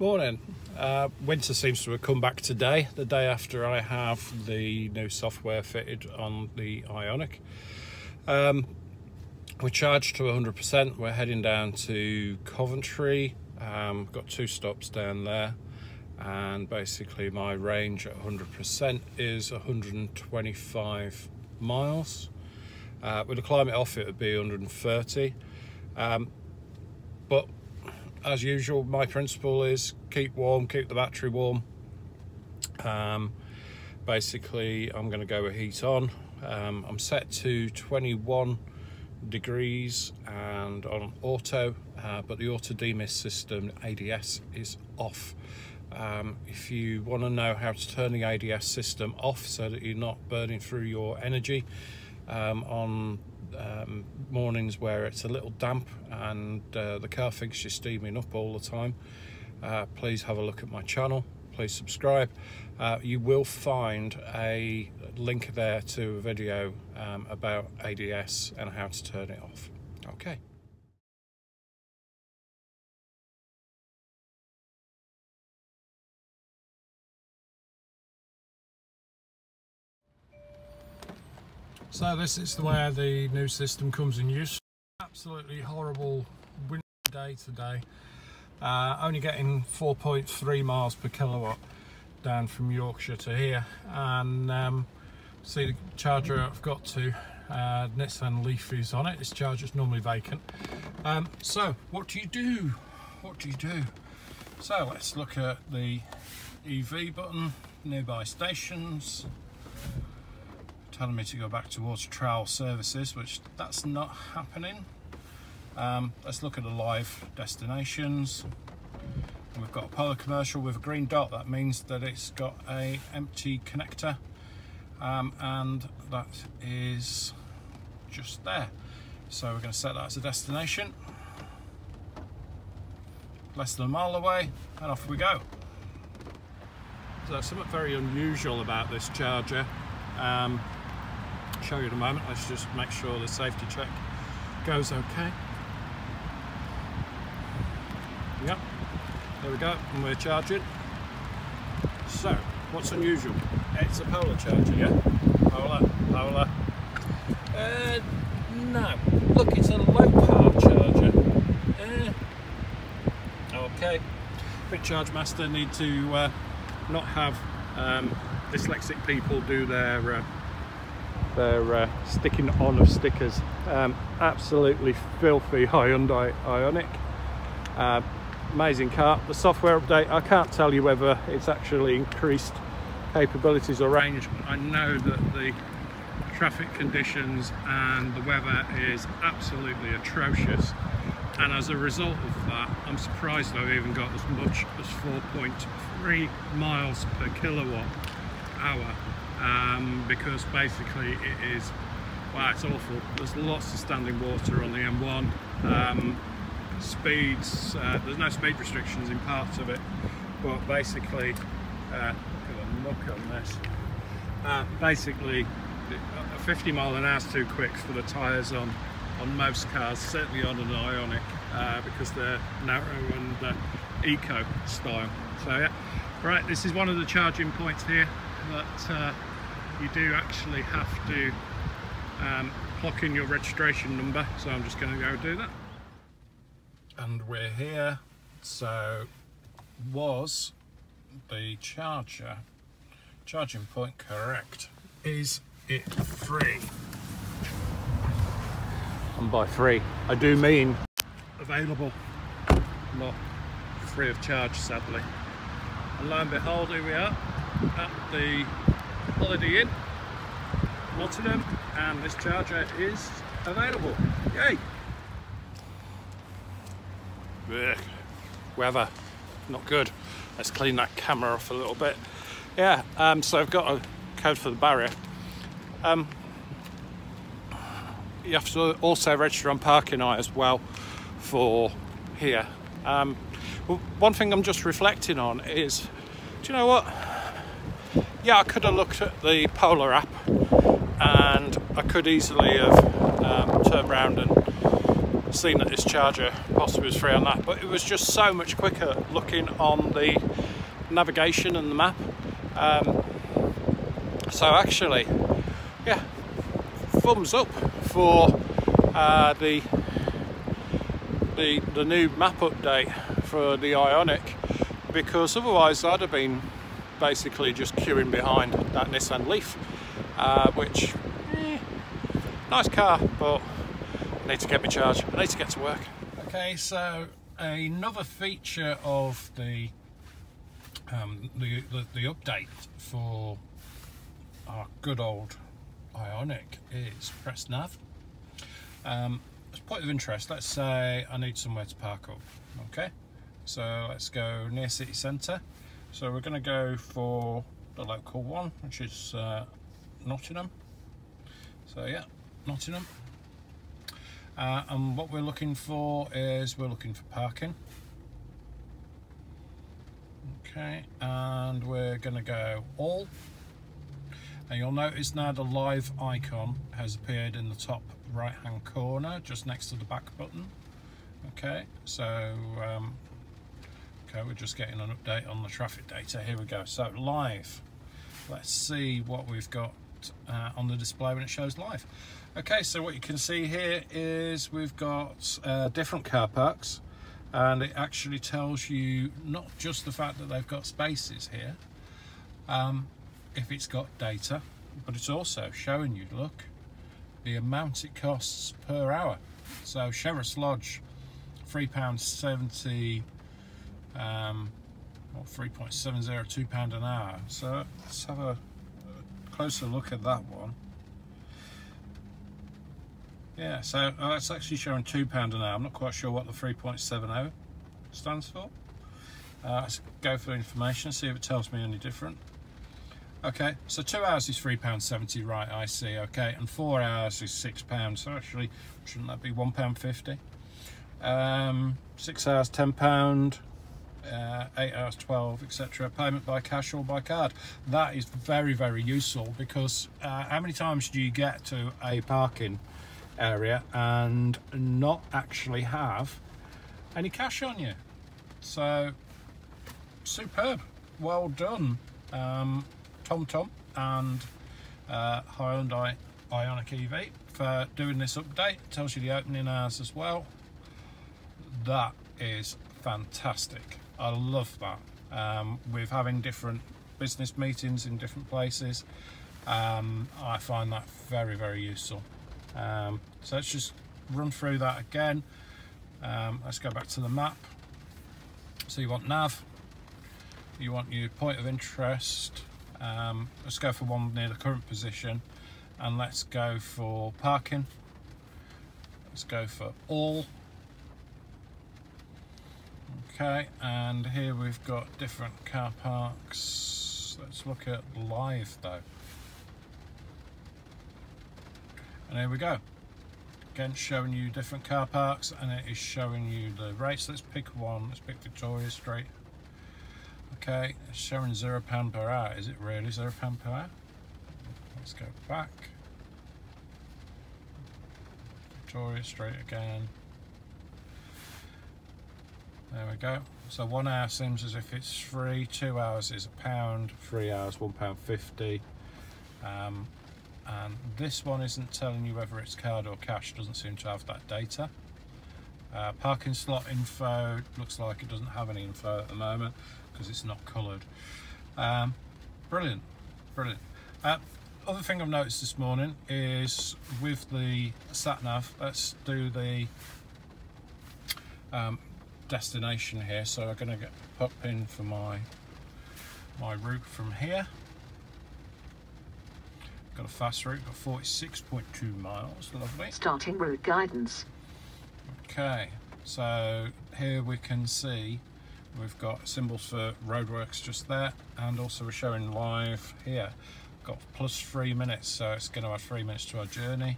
Morning. Uh, winter seems to have come back today, the day after I have the new software fitted on the Ioniq. Um, we're charged to 100%. We're heading down to Coventry. Um, got two stops down there, and basically my range at 100% is 125 miles. Uh, with the climate off, it would be 130. Um, but as usual, my principle is keep warm, keep the battery warm. Um, basically, I'm going to go with heat on. Um, I'm set to 21 degrees and on auto, uh, but the auto demist system ADS is off. Um, if you want to know how to turn the ADS system off so that you're not burning through your energy um, on um, mornings where it's a little damp and uh, the car thinks you're steaming up all the time, uh, please have a look at my channel. Please subscribe. Uh, you will find a link there to a video um, about ADS and how to turn it off. Okay. So this is where the new system comes in use. Absolutely horrible winter day today. Uh, only getting 4.3 miles per kilowatt down from Yorkshire to here. And um, see the charger I've got to uh, Nissan Leaf is on it. This charger's normally vacant. Um, so what do you do? What do you do? So let's look at the EV button nearby stations telling me to go back towards Trowell services which that's not happening. Um, let's look at the live destinations. We've got a Polar commercial with a green dot. That means that it's got a empty connector. Um, and that is just there. So we're going to set that as a destination. Less than a mile away and off we go. So something very unusual about this charger. Um, show you in a moment let's just make sure the safety check goes okay yep there we go, and we're charging. So, what's unusual? It's a polar charger, yeah? Polar, polar. Uh, no. Look, it's a low power charger. Uh, okay. Bit Charge Master need to uh, not have um, dyslexic people do their uh, their uh, sticking on of stickers. Um, absolutely filthy Hyundai Ioniq. Uh, amazing car the software update i can't tell you whether it's actually increased capabilities or range i know that the traffic conditions and the weather is absolutely atrocious and as a result of that i'm surprised i've even got as much as 4.3 miles per kilowatt hour um, because basically it is wow it's awful. There's lots of standing water on the m1 um, speeds, uh, there's no speed restrictions in parts of it, but basically, uh, look at the on this, uh, basically 50 mile an hour is too quick for the tyres on, on most cars, certainly on an Ioniq, uh, because they're narrow and uh, eco style. So yeah, right, this is one of the charging points here that uh, you do actually have to um, clock in your registration number, so I'm just going to go do that. And we're here. So was the charger charging point correct? Is it free? And by free I do mean available. Not free of charge sadly. And lo and behold here we are at the Holiday Inn Nottingham and this charger is available. Yay! Weather not good. Let's clean that camera off a little bit. Yeah um, so I've got a code for the barrier. Um, you have to also register on Parking Eye as well for here. Um, well, one thing I'm just reflecting on is do you know what yeah I could have looked at the Polar app and I could easily have um, turned around and seen that this charger possibly was free on that, but it was just so much quicker looking on the navigation and the map. Um, so actually, yeah, thumbs up for uh, the the the new map update for the Ioniq because otherwise I'd have been basically just queuing behind that Nissan Leaf, uh, which eh, nice car, but I need to get me charged. I need to get to work. Okay, so another feature of the um, the, the, the update for our good old Ioniq is press nav. Um, as point of interest, let's say I need somewhere to park up. Okay, so let's go near city centre. So we're going to go for the local one, which is uh, Nottingham. So yeah, Nottingham. Uh, and what we're looking for is we're looking for parking. Okay, and we're going to go all. And you'll notice now the live icon has appeared in the top right hand corner, just next to the back button. Okay, so um, okay, we're just getting an update on the traffic data. Here we go. So live. Let's see what we've got uh, on the display when it shows live. Okay, so what you can see here is we've got uh, different car parks and it actually tells you not just the fact that they've got spaces here, um, if it's got data, but it's also showing you, look, the amount it costs per hour. So Sheriff's Lodge, £3.70, um, or 3.70, £2 an hour. So let's have a closer look at that one. Yeah, so uh, it's actually showing £2 an hour. I'm not quite sure what the 3.70 stands for. Uh, let's go for information, see if it tells me any different. Okay, so two hours is £3.70, right, I see, okay, and four hours is £6, so actually, shouldn't that be £1.50? Um, six hours, £10, uh, 8 hours 12 etc payment by cash or by card. That is very very useful because uh, how many times do you get to a parking area and not actually have any cash on you? So superb. Well done. Um, TomTom and uh, Hyundai Ioniq EV for doing this update. Tells you the opening hours as well. That is fantastic I love that. Um, with having different business meetings in different places, um, I find that very, very useful. Um, so let's just run through that again. Um, let's go back to the map. So you want nav, you want your point of interest. Um, let's go for one near the current position and let's go for parking. Let's go for all Okay, and here we've got different car parks. Let's look at live though. And here we go. Again, showing you different car parks and it is showing you the rates. Let's pick one. Let's pick Victoria Street. Okay, it's showing zero pound per hour. Is it really zero pound per hour? Let's go back. Victoria Street again. There we go. So one hour seems as if it's free, two hours is a pound, three hours one pound fifty. Um, and this one isn't telling you whether it's card or cash, doesn't seem to have that data. Uh, parking slot info, looks like it doesn't have any info at the moment because it's not coloured. Um, brilliant, brilliant. Uh, other thing I've noticed this morning is with the sat nav, let's do the um, destination here so I'm going to get pop in for my my route from here. Got a fast route got 46.2 miles lovely. Starting route guidance. Okay so here we can see we've got symbols for roadworks just there and also we're showing live here. Got plus three minutes so it's going to add three minutes to our journey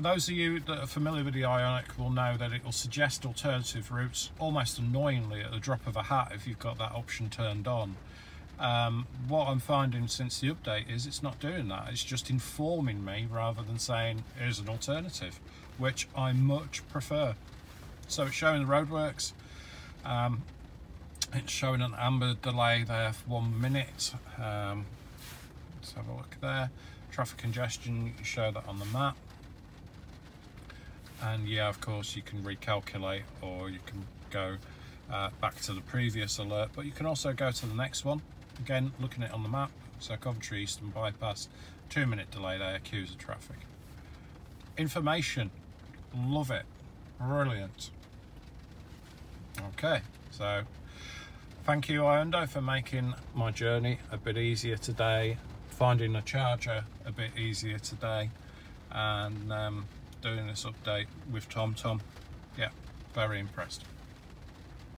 those of you that are familiar with the Ioniq will know that it will suggest alternative routes almost annoyingly at the drop of a hat if you've got that option turned on. Um, what I'm finding since the update is it's not doing that. It's just informing me rather than saying here's an alternative, which I much prefer. So it's showing the roadworks. Um, it's showing an amber delay there for one minute. Um, let's have a look there. Traffic congestion, you can show that on the map. And yeah, of course, you can recalculate or you can go uh, back to the previous alert, but you can also go to the next one. Again, looking at it on the map, so Coventry Eastern Bypass, two minute delay there, queues of traffic. Information, love it, brilliant. Okay, so thank you Hyundai for making my journey a bit easier today, finding a charger a bit easier today, and um, doing this update with TomTom. Yeah, very impressed.